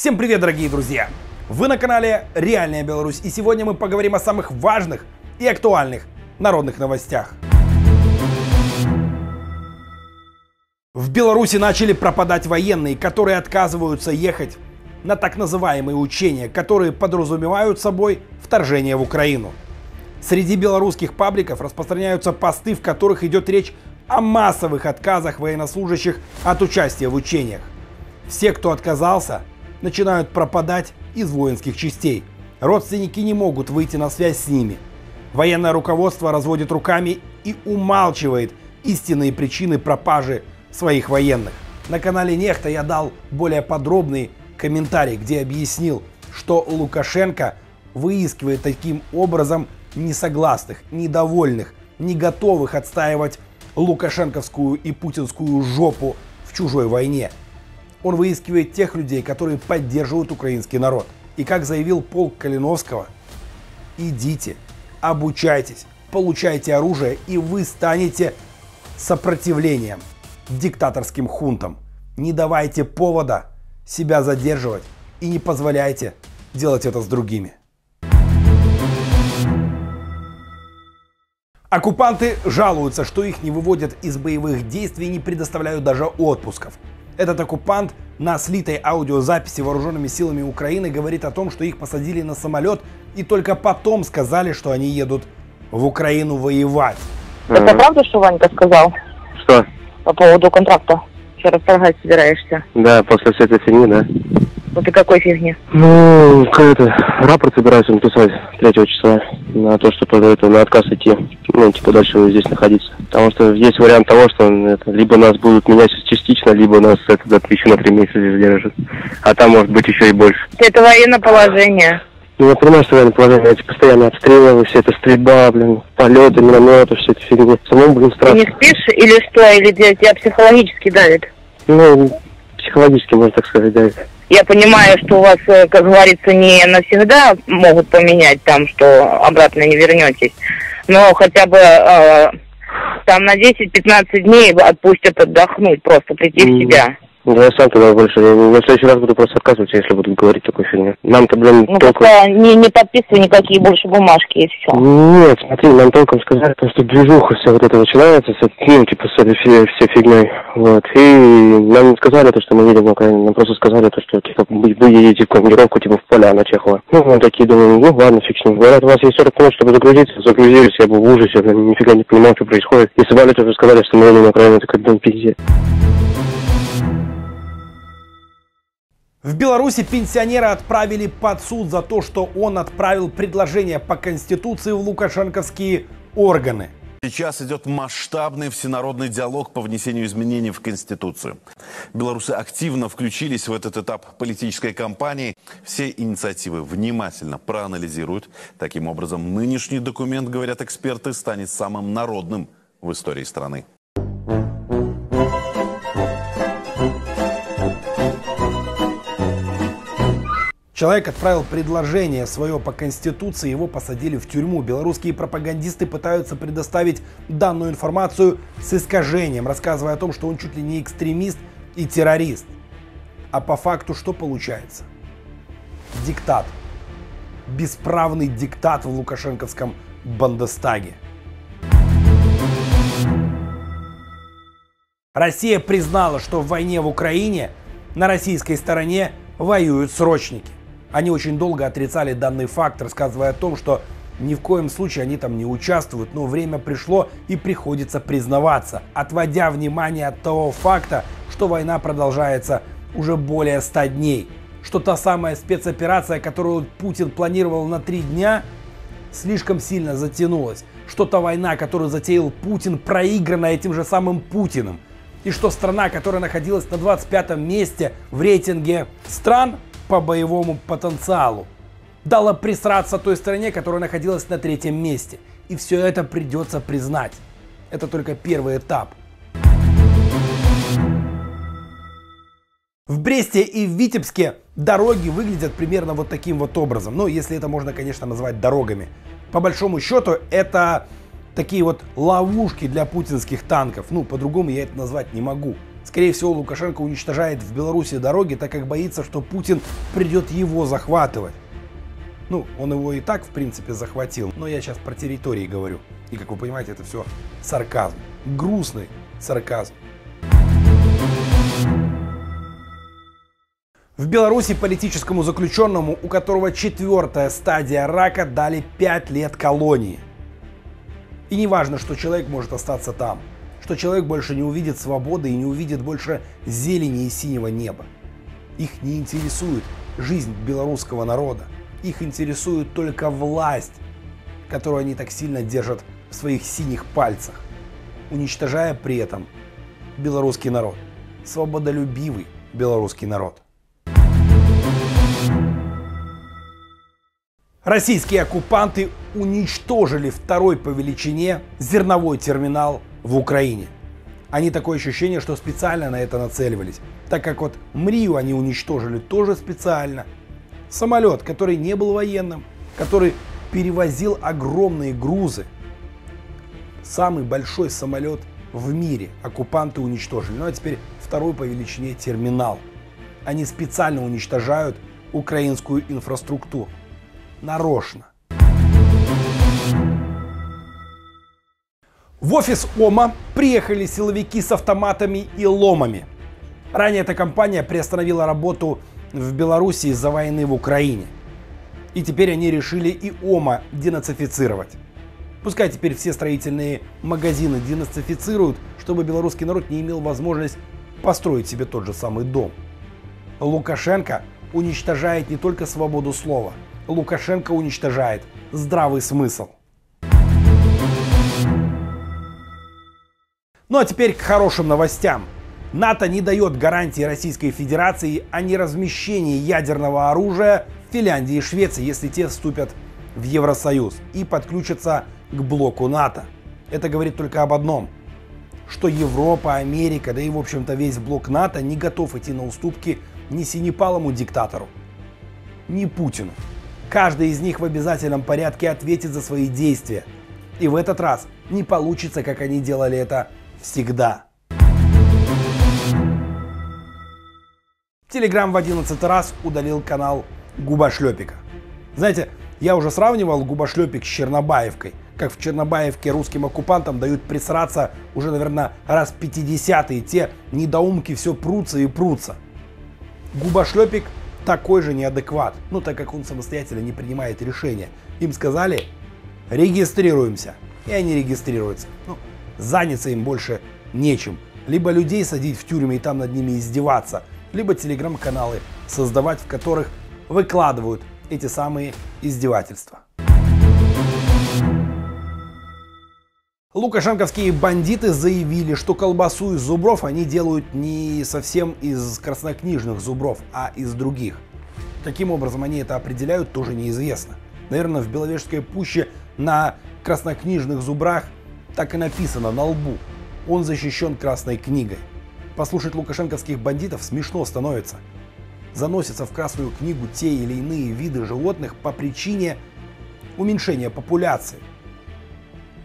Всем привет, дорогие друзья! Вы на канале Реальная Беларусь, и сегодня мы поговорим о самых важных и актуальных народных новостях. В Беларуси начали пропадать военные, которые отказываются ехать на так называемые учения, которые подразумевают собой вторжение в Украину. Среди белорусских пабликов распространяются посты, в которых идет речь о массовых отказах военнослужащих от участия в учениях. Все, кто отказался, начинают пропадать из воинских частей. Родственники не могут выйти на связь с ними. Военное руководство разводит руками и умалчивает истинные причины пропажи своих военных. На канале Нехта я дал более подробный комментарий, где объяснил, что Лукашенко выискивает таким образом несогласных, недовольных, не готовых отстаивать лукашенковскую и путинскую жопу в чужой войне. Он выискивает тех людей, которые поддерживают украинский народ. И как заявил полк Калиновского, идите, обучайтесь, получайте оружие, и вы станете сопротивлением диктаторским хунтам. Не давайте повода себя задерживать и не позволяйте делать это с другими. Оккупанты жалуются, что их не выводят из боевых действий и не предоставляют даже отпусков. Этот оккупант на слитой аудиозаписи вооруженными силами Украины говорит о том, что их посадили на самолет и только потом сказали, что они едут в Украину воевать. Это правда, что Ванька сказал Что? по поводу контракта? Что расторгать собираешься? Да, после всей этой фигни, да. Вот и какой фигни? Ну, какой-то рапорт собираюсь написать 3 числа на то, что это, на отказ идти, ну, типа дальше здесь находиться. Потому что есть вариант того, что это, либо нас будут менять частично, либо нас это еще на три месяца здесь держат. А там может быть еще и больше. Это военное положение. Ну, я понимаю, что военное положение, эти постоянные обстрелы, все это стрельба, блин, полеты, минометы, все это фигни. Самому, блин, Ты страшно. не спишь или что? Или тебя, психологически давит? Ну, психологически, можно так сказать, да. Я понимаю, что у вас, э, как говорится, не навсегда могут поменять там, что обратно не вернетесь. Но хотя бы э, там на 10-15 дней отпустят отдохнуть, просто прийти в Мгм. себя. Да я сам тогда больше, я на следующий раз буду просто отказываться, если будут говорить такую фигню. Нам-то, блин, Ну, только... пока не, не подписывай никакие больше бумажки и все. Нет, смотри, нам толком сказали, то, что движуха вся вот это начинается, с, ну, типа, с этой всей, всей фигней, вот, и нам не сказали то, что мы едем в Украину, нам просто сказали то, что, типа, вы вы едете в командировку, типа, в поля на Чехова. Ну, мы такие думаем, ну, ладно, фиг с ним. Говорят, у вас есть 40 минут, чтобы загрузиться, загрузились, я был в ужасе, я нифига не понимал, что происходит. И собрали тоже сказали, что мы едем в Украину, это как, блин, пиздец. В Беларуси пенсионера отправили под суд за то, что он отправил предложение по Конституции в лукашенковские органы. Сейчас идет масштабный всенародный диалог по внесению изменений в Конституцию. Белорусы активно включились в этот этап политической кампании. Все инициативы внимательно проанализируют. Таким образом, нынешний документ, говорят эксперты, станет самым народным в истории страны. Человек отправил предложение свое по Конституции, его посадили в тюрьму. Белорусские пропагандисты пытаются предоставить данную информацию с искажением, рассказывая о том, что он чуть ли не экстремист и террорист. А по факту что получается? Диктат. Бесправный диктат в лукашенковском Бандестаге. Россия признала, что в войне в Украине на российской стороне воюют срочники. Они очень долго отрицали данный факт, рассказывая о том, что ни в коем случае они там не участвуют, но время пришло и приходится признаваться, отводя внимание от того факта, что война продолжается уже более 100 дней, что та самая спецоперация, которую Путин планировал на три дня, слишком сильно затянулась, что та война, которую затеял Путин, проиграна этим же самым Путиным, и что страна, которая находилась на 25 месте в рейтинге стран по боевому потенциалу, дала присраться той стране, которая находилась на третьем месте. И все это придется признать. Это только первый этап. В Бресте и в Витебске дороги выглядят примерно вот таким вот образом. Ну, если это можно, конечно, назвать дорогами. По большому счету, это такие вот ловушки для путинских танков. Ну, по-другому я это назвать не могу. Скорее всего, Лукашенко уничтожает в Беларуси дороги, так как боится, что Путин придет его захватывать. Ну, он его и так, в принципе, захватил. Но я сейчас про территории говорю. И, как вы понимаете, это все сарказм. Грустный сарказм. В Беларуси политическому заключенному, у которого четвертая стадия рака, дали 5 лет колонии. И не важно, что человек может остаться там, что человек больше не увидит свободы и не увидит больше зелени и синего неба. Их не интересует жизнь белорусского народа. Их интересует только власть, которую они так сильно держат в своих синих пальцах, уничтожая при этом белорусский народ, свободолюбивый белорусский народ. Российские оккупанты уничтожили второй по величине зерновой терминал в Украине. Они такое ощущение, что специально на это нацеливались, так как вот Мрию они уничтожили тоже специально. Самолет, который не был военным, который перевозил огромные грузы. Самый большой самолет в мире оккупанты уничтожили. Ну а теперь второй по величине терминал. Они специально уничтожают украинскую инфраструктуру нарочно. В офис ОМА приехали силовики с автоматами и ломами. Ранее эта компания приостановила работу в Беларуси из-за войны в Украине. И теперь они решили и ОМА денацифицировать. Пускай теперь все строительные магазины денацифицируют, чтобы белорусский народ не имел возможность построить себе тот же самый дом. Лукашенко уничтожает не только свободу слова – Лукашенко уничтожает здравый смысл. Ну а теперь к хорошим новостям. НАТО не дает гарантии Российской Федерации о неразмещении ядерного оружия в Финляндии и Швеции, если те вступят в Евросоюз и подключатся к блоку НАТО. Это говорит только об одном, что Европа, Америка, да и в общем-то весь блок НАТО не готов идти на уступки ни синепалому диктатору, ни Путину. Каждый из них в обязательном порядке ответит за свои действия. И в этот раз не получится, как они делали это всегда. Телеграм в 11 раз удалил канал Губошлепика. Знаете, я уже сравнивал Губошлепик с Чернобаевкой. Как в Чернобаевке русским оккупантам дают присраться уже, наверное, раз 50 и те недоумки все прутся и прутся. Губошлепик такой же неадекват, ну так как он самостоятельно не принимает решения. Им сказали, регистрируемся, и они регистрируются. Ну, заняться им больше нечем. Либо людей садить в тюрьмы и там над ними издеваться, либо телеграм-каналы создавать, в которых выкладывают эти самые издевательства. Лукашенковские бандиты заявили, что колбасу из зубров они делают не совсем из краснокнижных зубров, а из других. Каким образом они это определяют, тоже неизвестно. Наверное, в Беловежской пуще на краснокнижных зубрах так и написано на лбу. Он защищен красной книгой. Послушать лукашенковских бандитов смешно становится. Заносятся в красную книгу те или иные виды животных по причине уменьшения популяции.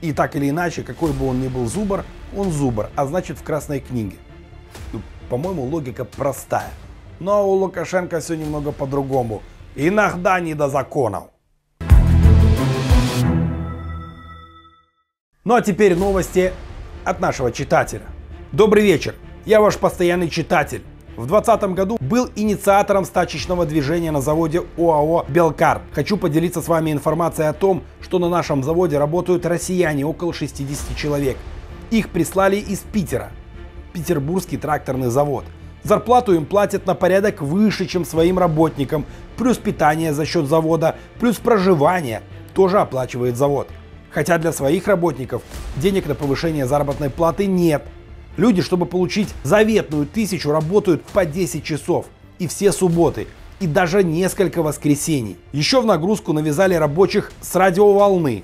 И так или иначе, какой бы он ни был зубр, он зубр, а значит в красной книге. Ну, по-моему, логика простая. Но у Лукашенко все немного по-другому. Иногда не до законов. Ну а теперь новости от нашего читателя. Добрый вечер, я ваш постоянный читатель. В 2020 году был инициатором стачечного движения на заводе ОАО «Белкар». Хочу поделиться с вами информацией о том, что на нашем заводе работают россияне, около 60 человек. Их прислали из Питера. Петербургский тракторный завод. Зарплату им платят на порядок выше, чем своим работникам, плюс питание за счет завода, плюс проживание тоже оплачивает завод. Хотя для своих работников денег на повышение заработной платы нет – Люди, чтобы получить заветную тысячу, работают по 10 часов. И все субботы. И даже несколько воскресений. Еще в нагрузку навязали рабочих с радиоволны.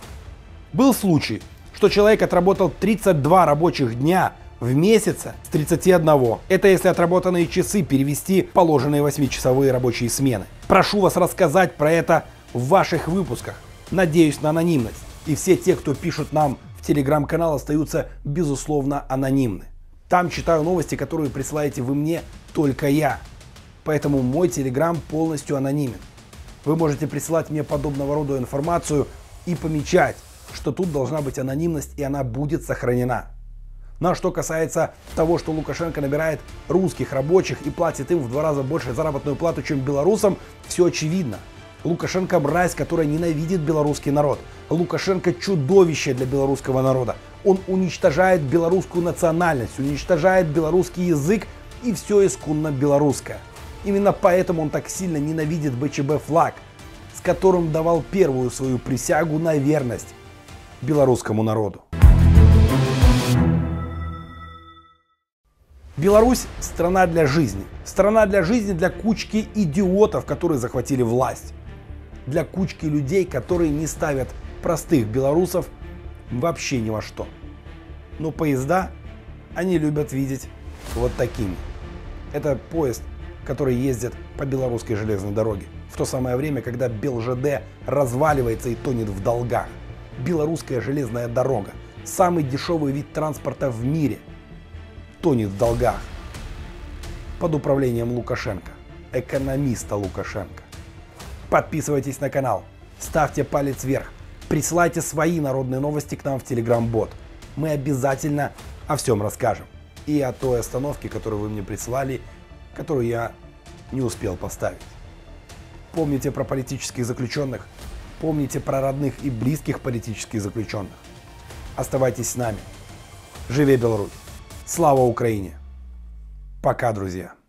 Был случай, что человек отработал 32 рабочих дня в месяце с 31. Это если отработанные часы перевести положенные 8-часовые рабочие смены. Прошу вас рассказать про это в ваших выпусках. Надеюсь на анонимность. И все те, кто пишут нам в телеграм-канал, остаются безусловно анонимны. Там читаю новости, которые присылаете вы мне только я. Поэтому мой телеграм полностью анонимен. Вы можете присылать мне подобного рода информацию и помечать, что тут должна быть анонимность и она будет сохранена. Ну а что касается того, что Лукашенко набирает русских рабочих и платит им в два раза больше заработную плату, чем белорусам, все очевидно. Лукашенко мразь, которая ненавидит белорусский народ. Лукашенко чудовище для белорусского народа. Он уничтожает белорусскую национальность, уничтожает белорусский язык и все исконно белорусское. Именно поэтому он так сильно ненавидит БЧБ флаг, с которым давал первую свою присягу на верность белорусскому народу. Беларусь – страна для жизни. Страна для жизни для кучки идиотов, которые захватили власть. Для кучки людей, которые не ставят простых белорусов вообще ни во что. Но поезда они любят видеть вот такими. Это поезд, который ездит по белорусской железной дороге. В то самое время, когда БелЖД разваливается и тонет в долгах. Белорусская железная дорога – самый дешевый вид транспорта в мире – тонет в долгах под управлением Лукашенко, экономиста Лукашенко. Подписывайтесь на канал, ставьте палец вверх, присылайте свои народные новости к нам в Telegram-бот. Мы обязательно о всем расскажем. И о той остановке, которую вы мне присылали, которую я не успел поставить. Помните про политических заключенных, помните про родных и близких политических заключенных. Оставайтесь с нами. Живи Беларусь! Слава Украине! Пока, друзья!